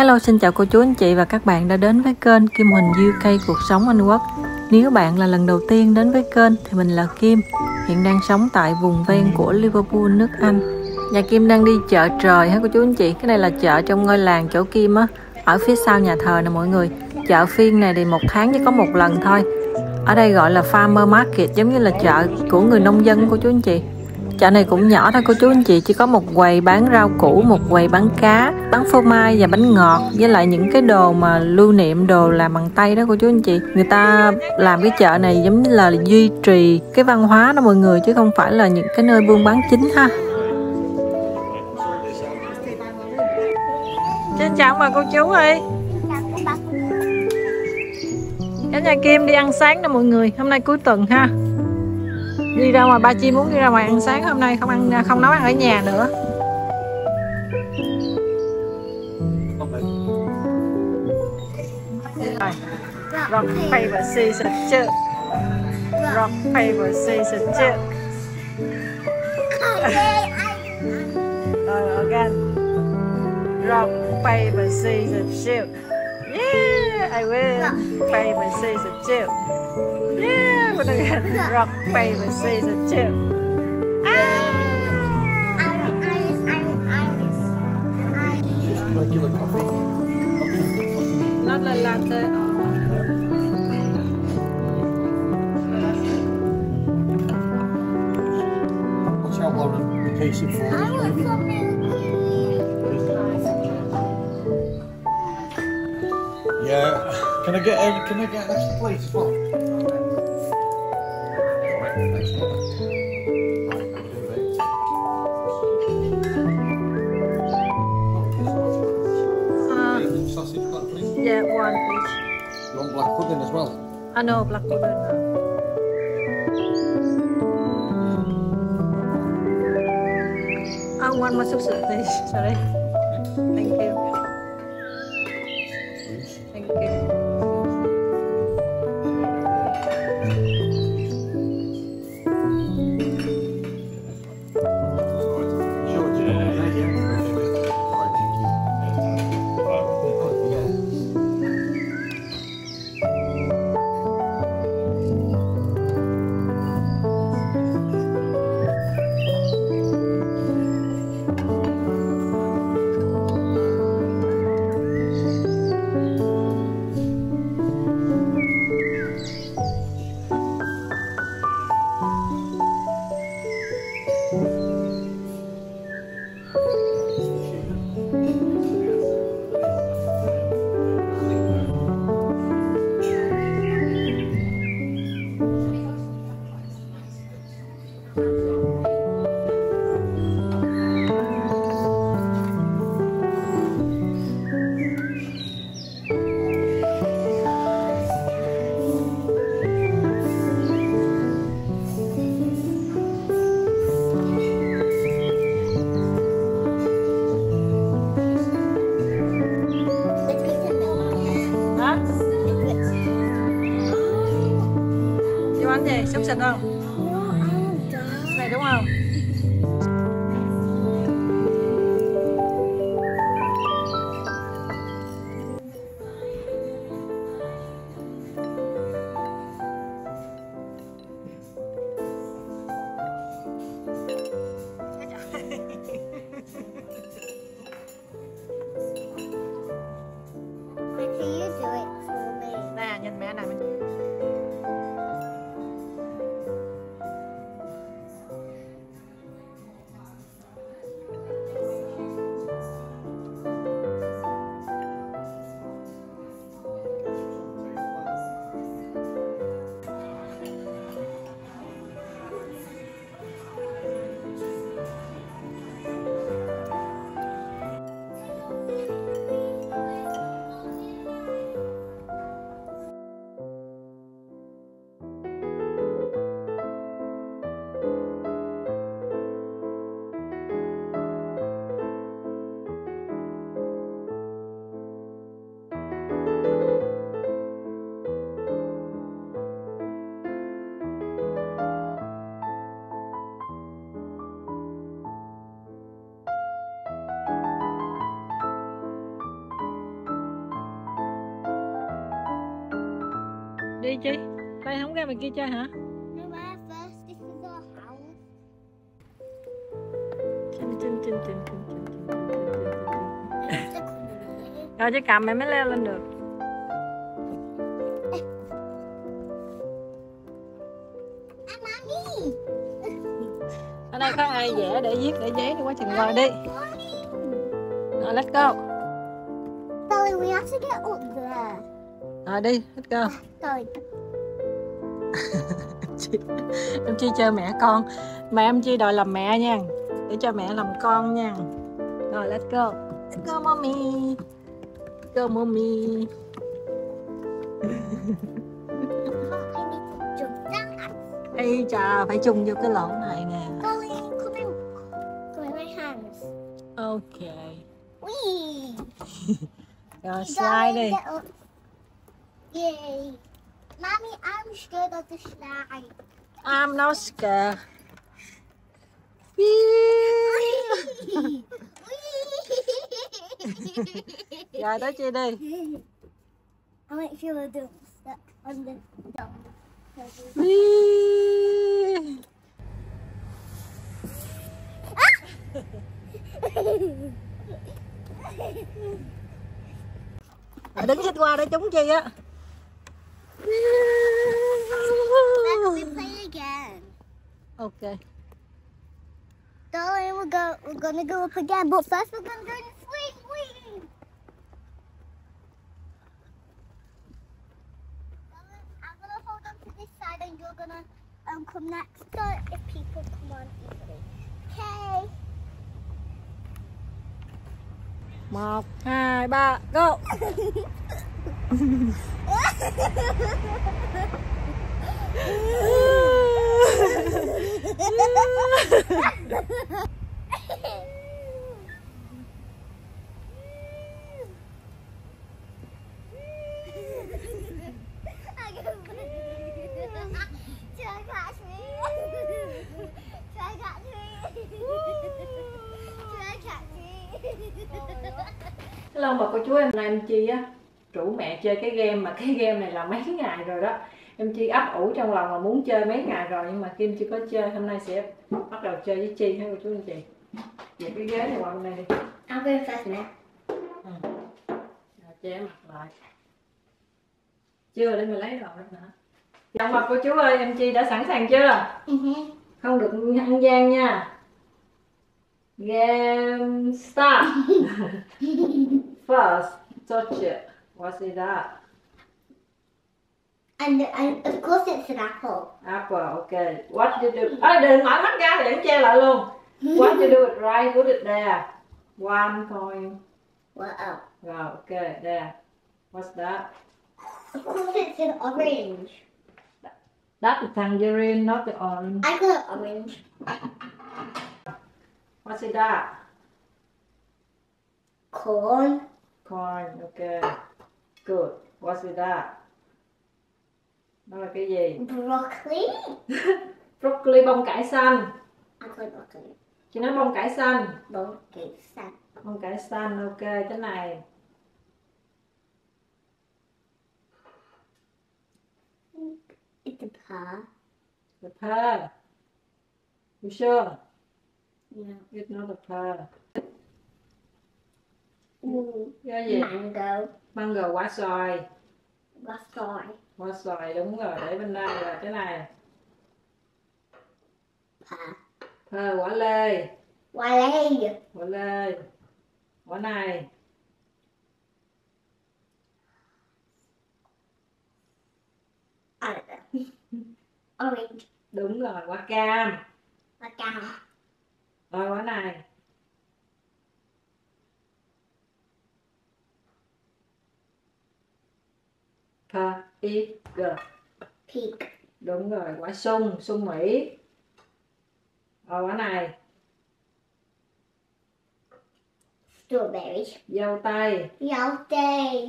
Hello xin chào cô chú anh chị và các bạn đã đến với kênh Kim Huỳnh UK Cuộc Sống Anh Quốc. Nếu bạn là lần đầu tiên đến với kênh thì mình là Kim Hiện đang sống tại vùng ven của Liverpool, nước Anh. Nhà Kim đang đi chợ trời hả cô chú anh chị? Cái này là chợ trong ngôi làng chỗ Kim á Ở phía sau nhà thờ nè mọi người. Chợ phiên này thì một tháng chỉ có một lần thôi. Ở đây gọi là Farmer Market giống như là chợ của người nông dân cô chú anh chị. Chợ này cũng nhỏ thôi cô chú anh chị. Chỉ có một quầy bán rau củ, một quầy bán cá Bán phô mai và bánh ngọt. Với lại những cái đồ mà lưu niệm đồ làm bằng tay đó cô chú anh chị. Người ta làm cái chợ này giống như là duy trì cái văn hóa đó mọi người Chứ không phải là những cái nơi buôn bán chính ha. Xin chào mà cô chú ơi. Cả nhà Kim đi ăn sáng nè mọi người Hôm nay cuối tuần ha đi ra ngoài, ba chi muốn đi ra ngoài ăn sáng hôm nay, không ăn, không nấu ăn ở nhà nữa. Rock, paper, scissors chứ rock, paper, scissors chứ rồi again rock, paper, scissors shoot yeah, I will paper, scissors shoot yeah. But again rock paper scissors coffee. not a latte Watch out, Lauren. In case it falls. Yeah. Can I get can I get an extra? Pudding. yeah one please You want black pudding as well? I know black pudding I want more soup please sorry thank you hả ăn gì chi tay không ra mày kia chơi hả rồi chứ cầm mày mới leo lên được ở đây có ai vẽ để viết để giấy đi quá chừng rồi đi rồi let's go Billy, we have to get up there rồi đi go Sorry. Chi- em chi chơi mẹ con. Mà em chi đòi làm mẹ nha. Để cho mẹ làm con nha. Rồi let's go. Let's go mommy. Let's go mommy. Ây chà phải chung vô cái lỗ này nè. Ok. Rồi slide đi. Yay. Mommy, I'm scared of the slide. I'm not scared rồi đó chi đi I make sure I don't step on the dog. Rồi đứng xích qua để trúng chi á ok Darling, we're, go, we're gonna go up again, but first we're gonna go to swing, swing. Darling, I'm gonna hold on to this side and you're gonna um, come next. So if people come on easily. Okay. một hai ba go Hello bà cô chú em là em Chi á, rủ mẹ chơi cái game mà cái game này là mấy ngày rồi đó em Chi ấp ủ trong lòng là muốn chơi mấy ngày rồi nhưng mà Kim chưa có chơi. Hôm nay sẽ bắt đầu chơi với Chi hả cô chú anh chị. Về cái ghế này qua bên đây đi. Go first now. ừ. rồi che mặt lại. Chưa để mình lấy đồ nữa chào bà cô chú ơi em Chi đã sẵn sàng chưa? Mm-hmm. không được ăn gian nha. Game start. First touch it what's it that And, and of course it's an apple. Apple, okay. What did you do? À, đừng mở mắt ra, để em che lại luôn. What did you do it right, put it there. One point. Wow. Rồi, okay, there. What's that? Of course it's an orange. That's the tangerine, not the orange. I got orange. What's it that? Corn. Corn, okay. Good. What's it that? Đó là cái gì? Broccoli. Broccoli bông cải xanh. Chị nói bông cải xanh. Okay, sad. Bông cải xanh, ok. Cái này. It's a pear. The pear. You sure? Yeah. It's not a pear. Ooh. Cái gì? Mango. Mango quả xoài. What's soy? Quả xoài đúng rồi, để bên đây là cái này. Pear quả lê. Quả lê. Quả này. I don't know. Orange. Đúng rồi, quả cam. Like um, Rồi quả này. Pear, eagle. pig. Đúng rồi, quả sung, sung Mỹ. Rồi quả này, Strawberry. dâu tây. Yellow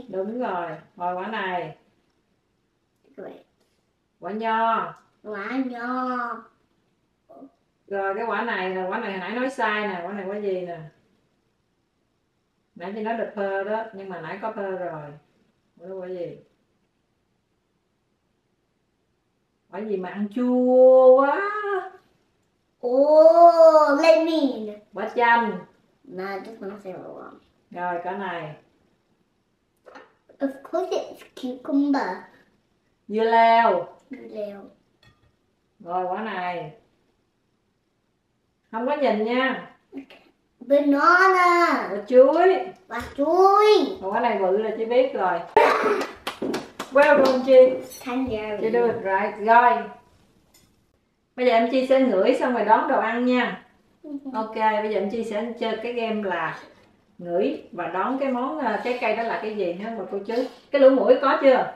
Đúng rồi, rồi quả này, quả nho. Wow, no. Rồi cái quả này là quả này hồi nãy nói sai nè, quả này quả gì nè? Nãy chị nói được pear đó, nhưng mà nãy có pear rồi. Quả quả gì? Quả gì mà ăn chua quá. Quả chanh No, I just want to say what I want. Rồi cái này Of course it's cucumber. Dưa leo Leo. Rồi quả này Không có nhìn nha Banana. Quả chuối Và chuối. Cái này bự là chị biết rồi Well done chị. Chị Tangerine. được right. Rồi. Bây giờ em Chi sẽ ngửi xong rồi đón đồ ăn nha. Ok bây giờ em Chi sẽ chơi cái game là Ngửi và đón cái món ờ, trái cây đó là cái gì hết mà cô chú. Cái lỗ mũi có chưa?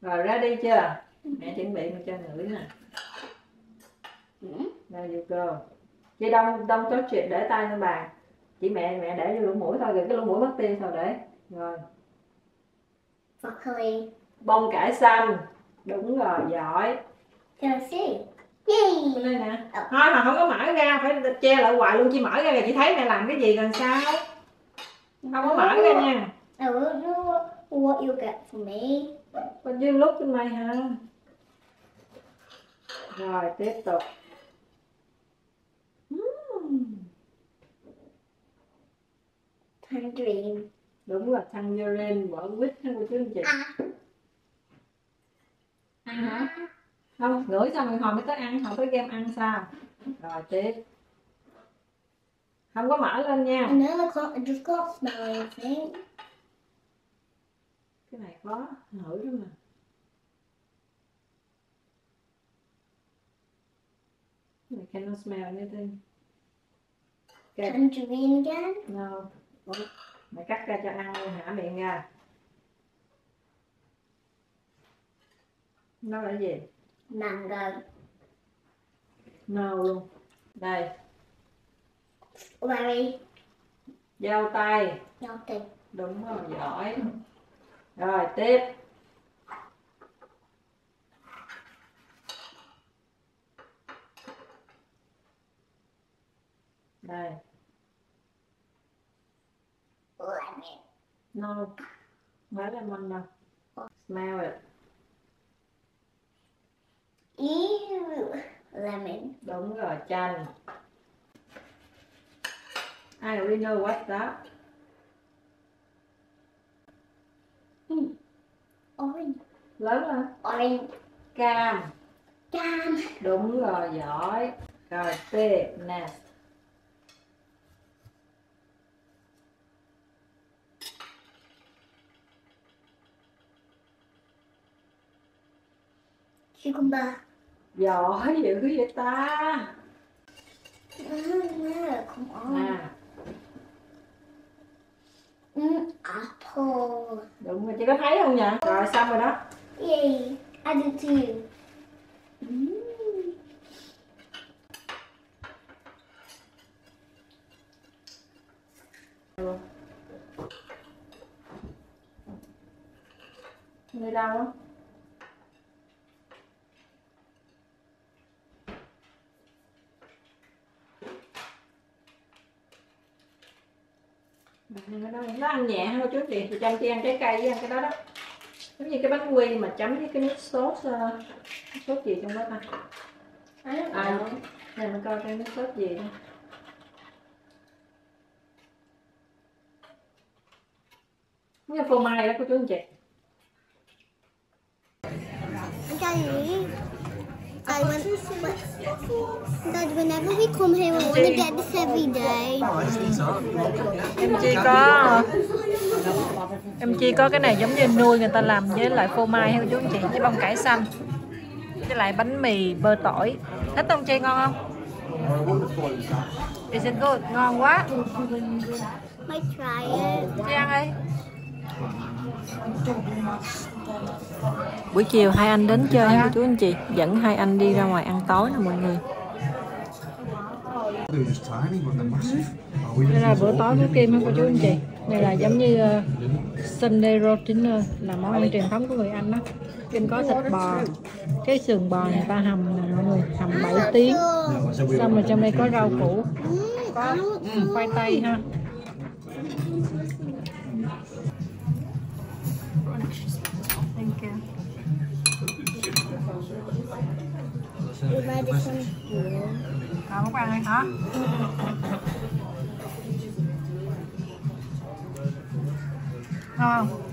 Rồi ra đi chưa? Mẹ chuẩn bị mà cho ngửi nè. There you go Chị đông đông chốt chuyện để tay lên bàn. Chỉ mẹ mẹ để vô lỗ mũi thôi rồi cái lỗ mũi mất tiêu thôi để. Rồi Broccoli. bông cải xanh đúng rồi giỏi Can I see? Yay. Nè thôi mà không có mở ra phải che lại hoài luôn chị mở ra rồi chị thấy mẹ làm cái gì gần sao không có mở ra nha I don't know what you'll get for me. bên dưới lúc bên mày hả rồi tiếp tục Ừm, Tangerine. Đúng là tangerine bỏ quýt ha cô chú anh chị À. ăn hả không ngửi xong rồi hồi mới tới ăn hồi tới game ăn sao rồi tiếp không có mở lên nha cái này khó ngửi lắm mà I cannot smell anything. Okay. Tangerine again. No. Ủa, Mày cắt ra cho ăn luôn hả miệng ra. Nó là gì? Mango. No luôn. Đây, Berry. dao tay. Nothing. Đúng rồi, giỏi. Rồi, tiếp. Đây, Lemon. no. Phải lemon đâu. Smell it. Ew. Lemon. Đúng rồi, chanh. I already know what's that. Orange. Lớn lên. Orange. Cam. Cam. Đúng rồi, giỏi. Rồi, tiếp nè. Cucumber. Giỏi dữ vậy ta. No, no, come on. Nè, Mm, apple. đúng rồi, chị có thấy không nhỉ? Rồi, xong rồi đó. Yay. I did too. Mm. Người đâu á? Nó ăn- nó ăn nhẹ hơn chú chị thì chăm chị ăn trái cây với ăn cái đó đó. Giống như cái bánh quy mà chấm với cái nước sốt ờ, sốt gì trong đó ta? À know. này mình coi cái nước sốt gì đó Cái phô mai đó của chú anh chị. Daddy, Daddy, when, Dad, whenever we come here, we want to get this every day. em chi có em chi có cái này giống như nuôi người ta làm với lại phô mai hay chú anh chị với bông cải xanh với lại bánh mì bơ tỏi thích không chi ngon không Is it good? ngon quá Might try it. chi ăn đi buổi chiều hai anh đến chơi với chú anh chị dẫn hai anh đi ra ngoài ăn tối nè mọi người. Đây là bữa tối của Kim ha cô chú anh chị. Đây là giống như uh, Sunday roast dinner ờ, là món ăn truyền thống của người Anh đó Kim có thịt bò cái sườn bò người ta hầm nè mọi người hầm 7 tiếng. Xong rồi trong đây có rau củ có khoai tây ha. Cảm ơn ăn đi hả? Ngon không?